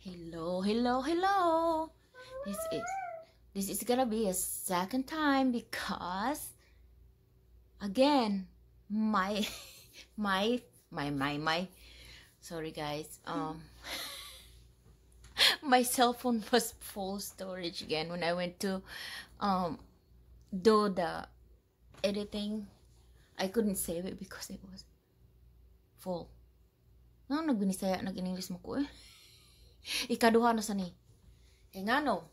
Hello, hello, hello. This is this is gonna be a second time because again my my my my my sorry guys um my cell phone was full storage again when I went to um do the editing I couldn't save it because it was full. Nga nagbinisaya nag English mo ko eh. Ikaduha na sa ni. Eh nga no,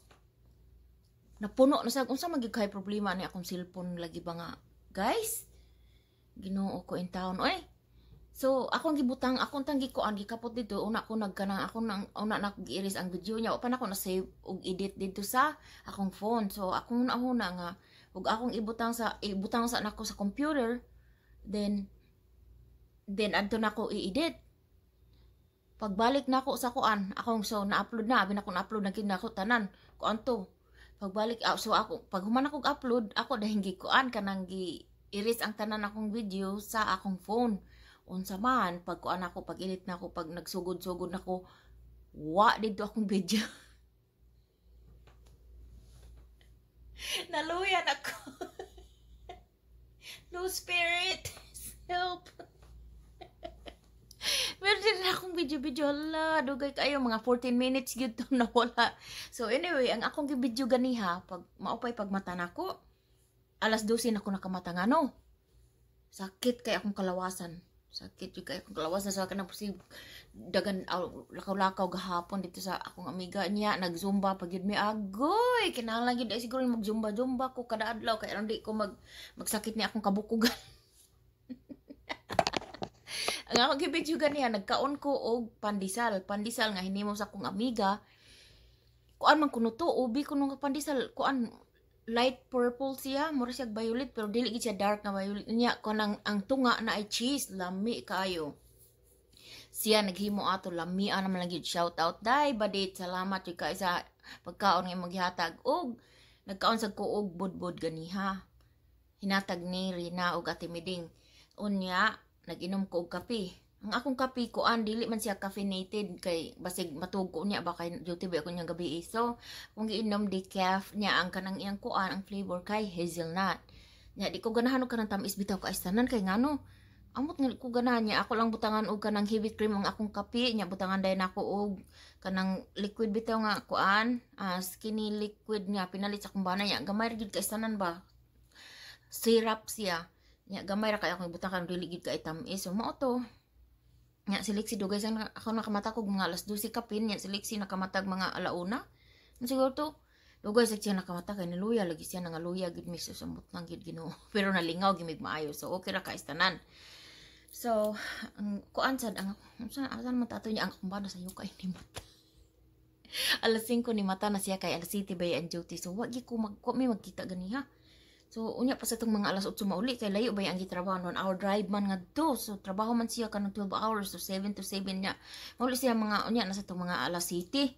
napuno na sa, unsa magig kay problema ni akong cellphone lagi ba nga, guys? Ginoo ko in town, oy. So, akong gibutang, akong tanggi ko ang gikapot dito, una ko nagkanang ako nang una na gi-erase ang video niya, o pa na ako na save og edit dito sa akong phone. So, akong una nga ug akong ibutang sa ibutang sa nako sa computer, then then adto nako i-edit pagbalik na ako sa kuan, akong so na-upload na, abi na ko na-upload na kin ako tanan. Kuan to. Pagbalik ah, so ako pag human akong upload, ako dahil gi kuan kanang gi erase ang tanan akong video sa akong phone. Unsa man pag kuan ako pag edit na ako pag nagsugod-sugod nako wa dito akong video. Naluyan ako. no spirit. Help. Video-video. Hala, dugay kayo. Mga 14 minutes yun to nawala. So anyway, ang akong video ganiha, pag maupay pag mata nako, alas 12 na ako nakamata nga no. Sakit kay akong kalawasan. Sakit yung kay akong kalawasan sa akin. Kasi dagan lakaw-lakaw gahapon dito sa akong amiga niya. Nagzumba pag yun may agoy. Kinahanglan yun. Siguro magzumba-zumba ko kada adlaw. Kaya hindi ko mag, magsakit ni akong kabukugan. ang ako gibidyo ganiya nagkaon ko og pandisal pandisal nga hinimo sa akong amiga. Kuan man kuno to ubi kuno nga pandisal kuan light purple siya mura siya violet pero dili siya dark na violet. Niya kanang ang tunga na ay cheese lami kayo siya naghimo ato lami ana man lang shout out dai badit salamat jud kay sa pagkaon nga maghihatag og nagkaon sa ko og budbud ganiha hinatag ni Rina og Ate Miding. Unya nag-inom ko og kape. Ang akong kape ko an dili man siya caffeinated kay basig matug ko niya ba kay duty ba ko niya gabi. So, kung giinom decaf niya ang kanang iyang kuan ang flavor kay hazelnut. Nya di ko ganahan og kanang tamis bitaw ka istanan kay ngano. Amot nga ko ganahan niya ako lang butangan og kanang heavy cream ang akong kape nya butangan dayon ako og kanang liquid bitaw nga kuan, uh, skinny liquid niya pinalit sa kumbana niya. Gamay gid ka istanan ba. Syrup siya Nya gamay ra kay ako ibutang kan dili gid kay tamis. So mao. Nya si Lexi dugay sa ako nakamata ko mga alas 12 kapin nya si Lexi nakamatag mga alauna. Siguro to dugay sa siya nakamata kay niluya lagi siya nga luya gid mi susumot lang gid Ginoo. Pero nalingaw gimig maayo. So okay ra ka istanan. So, ang kuan sad ang sa asan man niya ang kumbana sa yuka ni mata. alas 5 ni mata na siya kay ang city bay and duty. So, wagi ko mag ko may magkita ganiha. So, unya pa sa itong mga alas 8 mauli, kay layo ba yung gitrabaho noon? Our drive man nga do. So, trabaho man siya ka ng 12 hours. So, 7 to 7 niya. Mauli siya mga, unya, nasa itong mga alas city.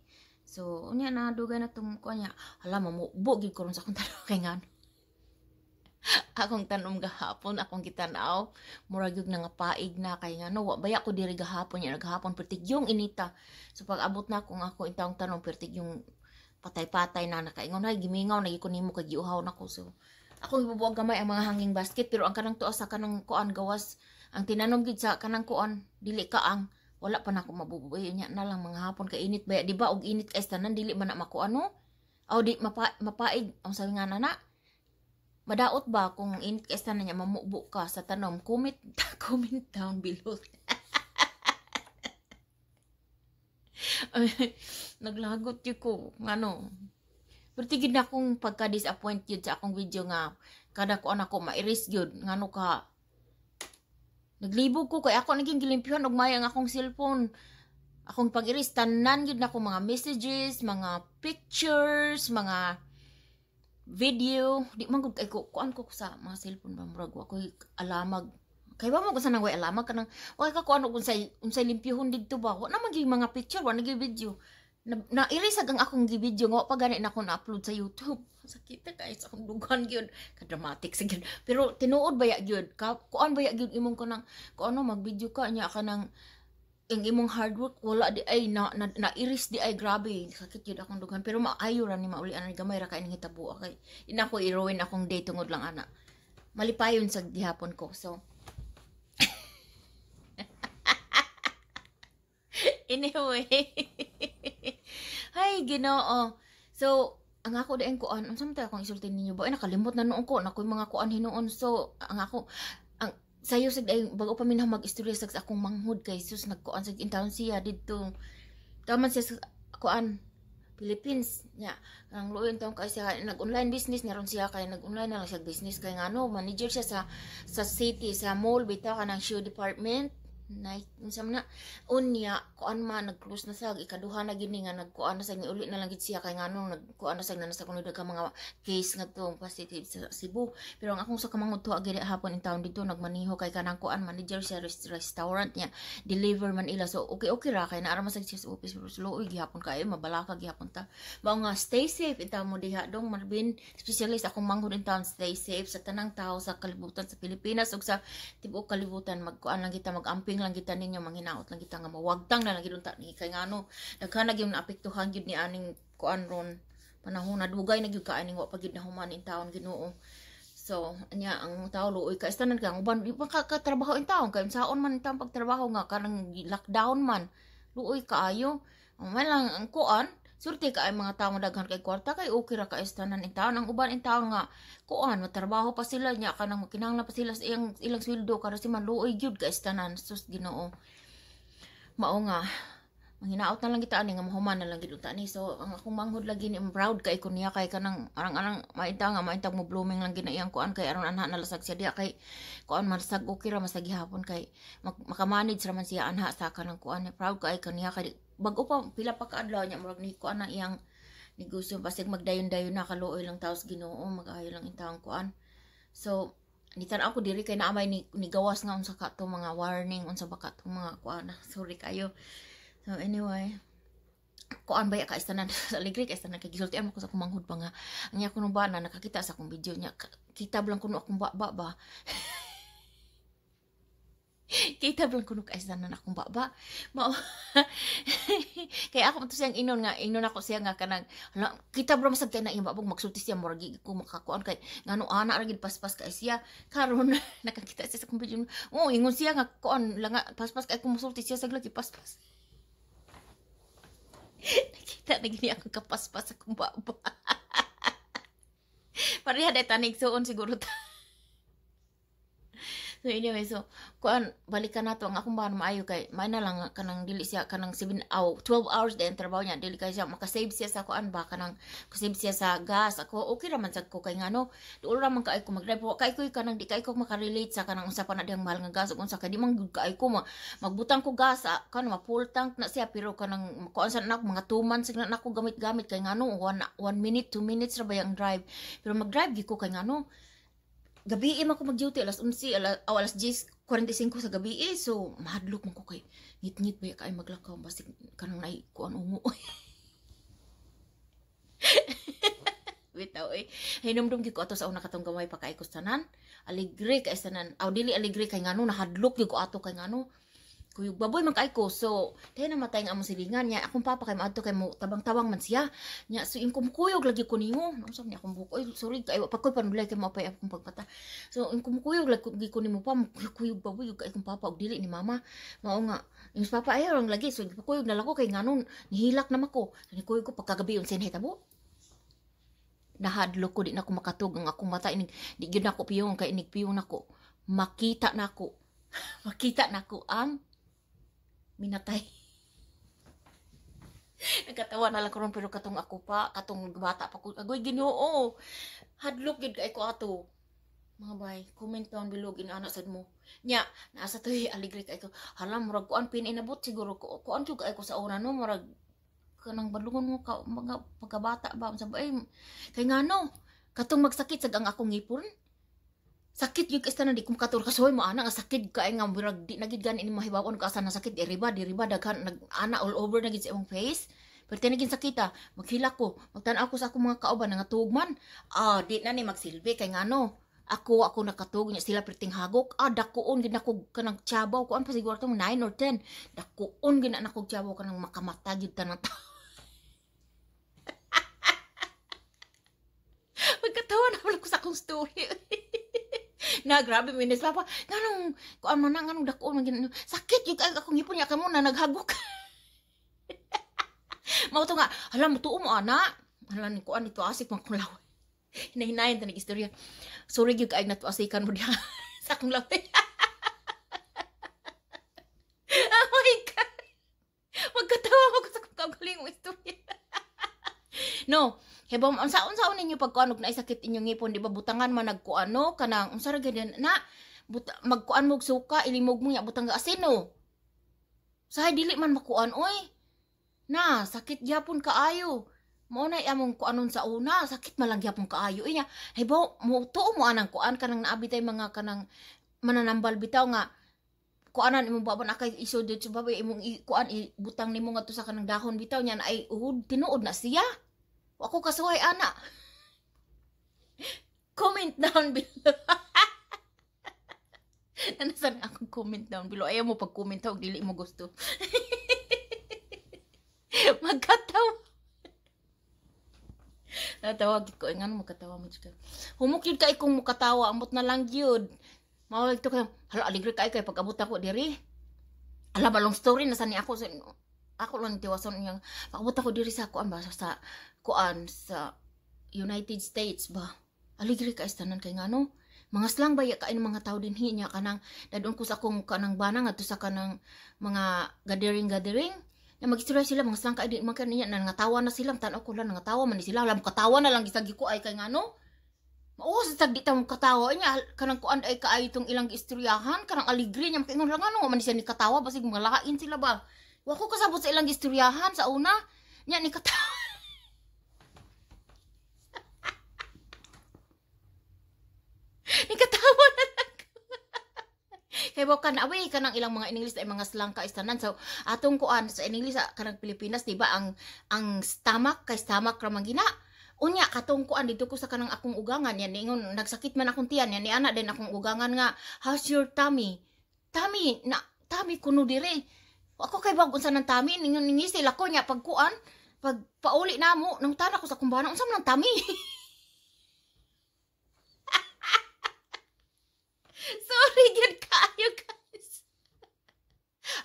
So, unya, na dugay na itong ko niya. Hala, mamubo, gid ko sa akong tanong kay nga. akong tanom gahapon, akong kitanaw. Murag yung nga paig na kay nga, no, baya ko diri gahapon niya, naghapon, pertig yung inita. So, pag abot na kung ako itang tanong, pertig yung patay-patay na nakaingon, ay, gimingaw, nagikunin mo kay giuhaw na ko. So, ako ibubuwag gamay ang mga hanging basket pero ang kanang tuwa sa kanang kuan gawas ang tinanom gid sa kanang kuan dili ka ang wala pa na ako mabubuhay niya na lang mga hapon kay init ba? Di ba og init kay tanan dili man na makuan no? Aw di mapa, mapaig. Ang sabi nga na madaot ba kung init kay tanan niya mamubo ka sa tanom? Comment comment down below. Naglagot yun ko ano pero tigid na akong pagka-disappoint yun sa akong video nga kada ko anak ko ma-erase yun ngano ka. Naglibog ko kay ako naging gilimpyuhan og may ang akong cellphone. Akong pag-erase tanan yun na mga messages mga pictures mga video. Di man gud kay ko kuan ko sa mga cellphone ba murag ako alamag. Kay ba mo ko sa nang way alamag kanang okay ka kuan kung say unsay limpyuhon didto ba. Wa na man mga picture wa naging video na, na irisag ang akong gibidyo nga pa gani na ako na-upload sa YouTube. Sakit na guys, akong dugan gyud ka-dramatic sa gyud. Pero tinuod ba ya gyud? Ka kuan ba ya gyud imong ko nang ko ano mag-video ka nya ka nang ang imong hard work wala di ay na, na, na iris di ay grabe sakit yun akong dugan pero maayo ra ni mauli ana gamay ra kay ning hitabo kay ina ko iruin akong day tungod lang ana malipayon sa gihapon ko so anyway hay ginoo. So ang ako daing kuan unsa man akong isulti ninyo ba? Nakalimot na noon ko. Nakoy mga kuan hinuon so ang ako sayo sig ay bago pa minah mag-istorya sa akong manghud kay sus nagkuan sa intawon siya didto taman siya sa kuan Philippines nya. Ang luoy taon kay siya nag-online business naron siya kay nag-online na lang siya business kay ngano manager siya sa sa city sa mall bitaw kanang shoe department na unsa na unya kuan man nag-close na sa ikaduha na gini nga nagkuan na sa uli na lang gid siya kay nganong nagkuan na sa na sa kuno ka mga case ngadto positive sa Cebu. Pero ang akong sa kamangod to agi hapon in town dito nagmaniho kay kanang kuan manager sa rest restaurant niya deliver man ila. So okay okay ra kay naara man sa office pero slow gihapon kay mabalaka gihapon ta. Ba nga stay safe ita mo diha dong Marvin specialist akong manghod in town stay safe sa tanang tao sa kalibutan sa Pilipinas ug sa tibuok kalibutan magkuan lang kita magamping lang kita ninyo manghinaot lang kita nga mawagtang na lang gid unta ni. Kay ngano daghan na gyud naapektuhan gyud ni aning kuan ron. Panahon na dugay na gyud ka aning wa pagid na human in taon Ginoo. So anya ang tao luoy ka istanan ka uban di pa ka, ka trabaho in taon kay saon man ta pagtrabaho nga kanang lockdown man luoy kaayo man lang ang kuan Surti ka ay mga tao daghan kay kwarta kay okay ra ka istanan in taon. Ang uban in taon nga kuan matrabaho pa sila nya kanang kinahanglan pa sila sa ilang ilang sweldo para si man luoy gyud ka istanan sus Ginoo. Mao nga manghinaot na lang kita ani nga mahuman na lang gid ni. So ang akong manghud lagi ni proud kay kun niya kay kanang arang-arang mainta nga mainta mo blooming lang gina iyang kuan kay aron anha nalasag siya diya kay kuan masag okay ra masag gihapon kay mak makamanage ra man siya anha sa kanang kuan proud kay kaniya kay bago pa pila pa kaadlaw niya murag ni kuan na iyang negosyo. Basig magdayon-dayon na kaluoy lang taos Ginoo magayo lang intawang kuan. So nitan ako diri kay naamay ni, ni gawas nga unsa ka to mga warning unsa ba ka to mga kuan sorry kayo. So anyway, kuan baya ka istanan sa aligri ka istanan kay gisultian mo ko sa kumanghud pa nga. Ang kuno ba na nakakita sa akong video niya. Kita blang kuno akong baba ba kita blang kuno ka istanan akong baba mao kay ako to siyang inon nga inon ako siya nga kanang kita bro masag kay na iya babog magsulti siya murag ko makakuan kay ngano ana ra gid paspas kay siya karon nakakita siya sa video oh ingon siya nga kuan lang paspas kay ko musulti siya sa lagi paspas Nakita na gini ako kapaspas sa kumbaba. Pareha day tanig suon siguro ta. So anyway, so kuan balikan nato ang akong bahan maayo kay may na lang kanang dili siya kanang 7 hour 12 hours din trabaho niya dili kay siya makasave siya sa kuan ba kanang kasave siya sa gas. Ako okay ra man sad ko kay ngano duol ra man kay ko magdrive kay ko kanang di kay ko makarelate sa kanang usa pa na diyang mahal nga gas unsa kay di man gud kay ko magbutang ko gas kan ma full tank na siya pero kanang kuan sa na mga 2 months na nako gamit-gamit kay ngano. 1 1 minute 2 minutes ra ba yung drive. Pero mag-drive gi ko kay ngano gabi man ko mag-duty alas 11 alas, oh, alas 10 45 sa gabi eh. So, mahadlok man ko kay ngit-ngit ba kay maglakaw basig kanang nai kuan ungo. Bitaw eh. Hinumdum ko ato sa una katong gamay pa kay kustanan. Aligre kay sanan. Aw dili aligre kay ngano nahadlok gyud ko ato kay ngano kuyog baboy man kay ko. So tayo na matay nga among silingan niya akong papa kay maadto kay mo tabang-tabang man siya. Nya so yung kumukuyog lagi ko nimo unsa niya akong buko? Sorry kay pa koy panulay kay mapay akong pagpata. So yung kumukuyog lagi ko nimo pa. Kuyog baboy kay akong papa og dili ni mama. Mao nga yung papa ayaw lang lagi. So kuyog na lako kay nganon. Nihilak na mako ni kuyog ko pagkagabi unsa hitabo nahadlo ko di na ako makatug ang akong mata inig di gyud nako piyong kay inig piyong nako makita nako makita nako ang minatay. Nagkatawa na lang ko ron pero katong ako pa, katong bata pa ko. Agoy ginoo. Hadlok gid kay ko ato. Mga bay, comment down below ginaana sad mo. Nya, nasa to aligri kay ko. Halam murag kuan pin inabot siguro ko. Kuan jud kay ko sa una no murag kanang balungon mo ka mga pagkabata ba sa bay kay ngano katong magsakit sa ang akong ngipon sakit yung kasta na di kumkatur kasoy mo ana nga sakit ka nga murag di nagid gani ni mahibawon ka asa na sakit di riba di riba daghan nag ana all over nagid sa imong face pero tinagin sakita maghila ko magtan ako sa akong mga kauban nga tugman ah di na ni magsilbi kay ngano Ako ako nakatug niya sila perting hagok. Ah dakuon gid ako kanang tiyabaw ko an pa siguro tong 9 or 10. Dakuon gid na ako tiyabaw kanang makamata gyud tanan tao. Magkatawa na ko sa akong story. na grabe minis papa. Nganong kuan man nganong dakuon man gid. Sakit yung kay akong ipon niya kamo na naghagok. Mao to nga, hala mo tuo mo ana. Hala ni kuan dito asik man kung laway. Hinahinayan ta istorya. Sorry gyud kay natuasikan mo diha sa akong labi. oh my God! Magkatawa ako sa kagaling mo istorya. no, hebom unsa unsa ninyo pagkuan og naisakit inyong ngipon? Di ba butangan man nagkuano? Kanang unsa ra gyud na? Buta, magkuan mo og suka ilimog mo nya butang asino. Sahay dili man makuan oy. Na, sakit gyapon kaayo. Mo na among kuanon sa una sakit malagya pong kaayo inya. Hey bo mo tuo mo anang kuan kanang naabi tay mga kanang mananambal bitaw nga kuanan imong baba na kay isod sa babay imong kuan ibutang nimo ngadto sa kanang dahon bitaw nya na ay uhod tinuod na siya ako kasuhay ana comment down below Nanasan akong comment down below. Ayaw mo pag-comment og dili mo gusto. Magkatawa. Natawag ko, nga magkatawa mo dyan. Humukid ka ikong mukatawa, amot na lang yun. Mawag to kayo, hala, aligre ka kay pag-abot ako diri. Ala, balong story, nasa ni ako, sa, ako lang tiwason niyang, pag-abot ako diri sa kuan ba, sa, kuan, sa United States ba. Aligre ka istanan kay nga no. Mga slang ba kain mga tao din hinya kanang dadon ko sa akong kanang banang ato sa kanang mga gathering gathering na magistorya sila mga sangka di man kaniya na ngatawa na sila tan ko lang ngatawa man sila alam katawa na lang gisagi ko ay kay ngano mao sa tagdi ta katawa niya kanang kuan ay kaay itong ilang istoryahan kanang aligri niya makingon lang ano man siya ni katawa basig mga lain sila ba wa ko kasabot sa ilang istoryahan sa una nya ni katawa ni katawa na kay ba kan away kanang ilang mga English ay mga slang ka istanan. So atong kuan sa English sa kanang Pilipinas di ba ang ang stomach kay stomach ra gina. Unya katong kuan dito ko sa kanang akong ugangan yan ingon nagsakit man akong tiyan yan ni ana din akong ugangan nga how's your tummy? Tummy na tummy kuno dire ako kay bag unsa nang tummy ningon ningi sila ko nya pag kuan pag pauli na mo nang tana ko sa kumbana unsa man tummy Sorry, gid kayo guys.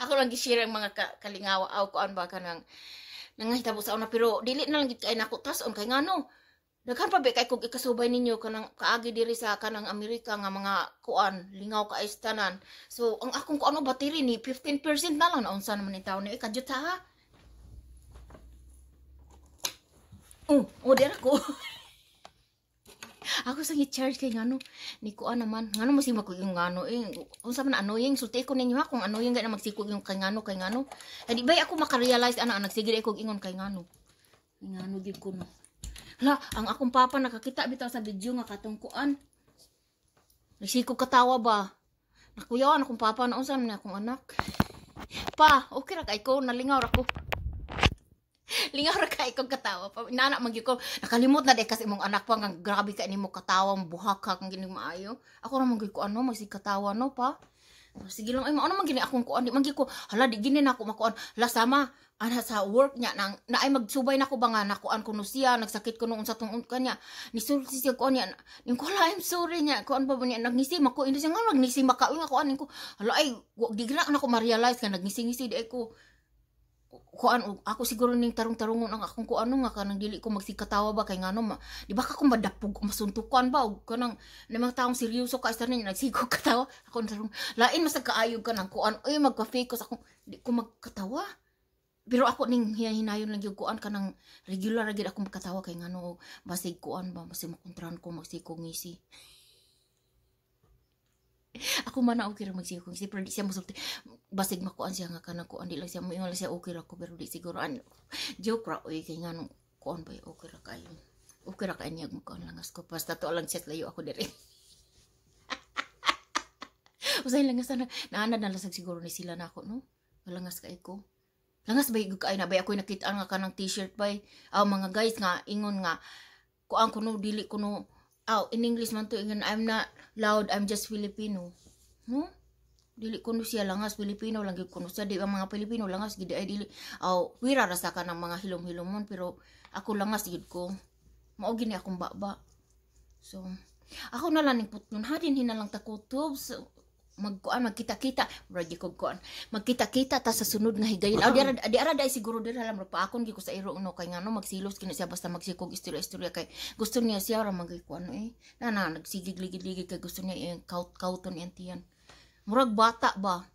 Ako lang gi-share ang mga ka kalingawa aw ko ba kanang nangahitabo sa una pero dili na lang gid kay nako tas on kay ngano. Daghan pa ba kay kog ikasubay ninyo kanang kaagi diri sa kanang Amerika nga mga kuan lingaw ka istanan. So ang akong kuano battery ni 15% na lang na unsa naman ni taon ni. Ikadjut ha. Oh, oh, dira ko. ako sa gi-charge kay ngano ni ko naman. Ngano mo si mako yung ngano eh? Unsa man annoying? Sulti ko ninyo ha? Kung annoying ga na magsikog yung kay ngano kay ngano. Adi bay ako makarealize ana nagsigil ko ingon kay ngano. Ngano gid ko no hala ang akong papa nakakita bitaw sa video nga katong kuan. Nagsikog katawa ba? Nakuyawan akong papa na unsa man akong anak? Pa okay ra kay ko nalingaw ra ko. Lingaw ra kay kong katawa pa. Nana man ko nakalimot na de kasi mong anak pa nga grabe ka ni mo katawa mo buhak ka kang gini maayo. Ako ra man ko ano masig katawa no pa sige lang. Ay ano man gini akong kuan. Di man ko hala di gini na ako makuan. Hala sama. Ana sa work niya nang na ay magsubay na ko ba nga? Nakuan kuno siya. Nagsakit kuno unsa tong kanya ni sulti siya ko niya. Ning ko I'm sorry niya. Kuan pa ba niya? Nagnisi mako indi siya nga nagnisi maka nga kuan ko hala ay di na ko ma-realize ka nagnisi-ngisi di ko kuan ako siguro ning tarong-tarongon ang akong kuano nga kanang dili ko magsikatawa ba kay ngano ma di ba ka ko madapog masuntukan ba og kanang na mga taong seryoso ka isa niya nagsigog katawa ako tarong lain mas kaayog ka nang kuan ay magpa-fake ako di ko magkatawa. Pero ako ning hinayon lang yung kuan kanang regular gid ako magkatawa kay ngano basig kuan ba basig makontran ko magsikog ngisi ako man na okay ra magsikong si pero di siya musulti basig makuan siya nga kanang kuan di lang siya moingon siya okay ra ko pero di siguro an joke ra oy kay nganong kuan ba okay ra kayo. Okay ra kay niya magkuan lang ko. Basta to lang siya layo ako diri. Usay lang sana naanad na lasag siguro ni sila nako no? Langas kay ko. Langas ba igog kay na ba ako nakita nga kanang t-shirt bay aw mga guys nga ingon nga kuan kuno dili kuno oh, in English man to ingon I'm not loud, I'm just Filipino. No? Dili kuno siya langas Filipino lang gyud kuno siya di ang mga Pilipino langas gid ay dili. Oh, wira ra sa mga hilom-hilomon pero ako langas gid ko. Mao gini akong baba. So, ako na lang ningputnon hadin hinalang takutob so, magkuan magkita-kita. Radyo ko kuan. Magkita-kita ta sa sunod nga higayon aw di ara di ara dai siguro dira ra pa akon gi ko sa iro no? Kay ngano magsilos kini siya basta magsikog istorya-istorya. Kay gusto niya siya ra magikuan eh. Na na nagsigig-ligid-ligid kay gusto niya yung kaut kauton yan tiyan. Murag bata ba?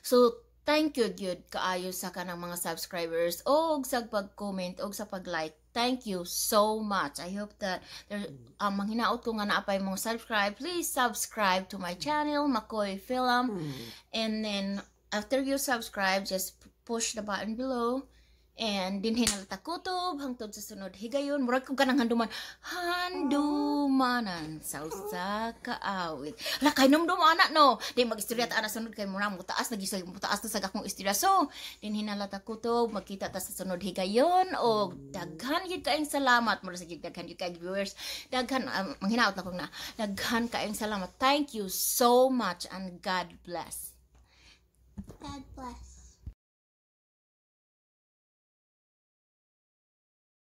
So thank you gyud kaayo sa kanang mga subscribers. Og sa pag-comment og sa pag-like thank you so much. I hope that there um, manghinaot ko nga naapay mong subscribe please subscribe to my channel Makoy Film. And then after you subscribe just push the button below and dinhin na takutob hangtod sa sunod higayon murag ko kanang handuman handumanan sa usa ka awit. La kay numdum ana no? Di magistorya ta ana sunod kay murag mo taas lagi sa mo taas ta sa akong istorya. So dinhin na takutob magkita ta sa sunod higayon o daghan gyud kaayong salamat. Mura sa gyud daghan gyud kaayong viewers. Daghan um, manghinaot na ko na daghan kaayong salamat. Thank you so much and God bless. God bless.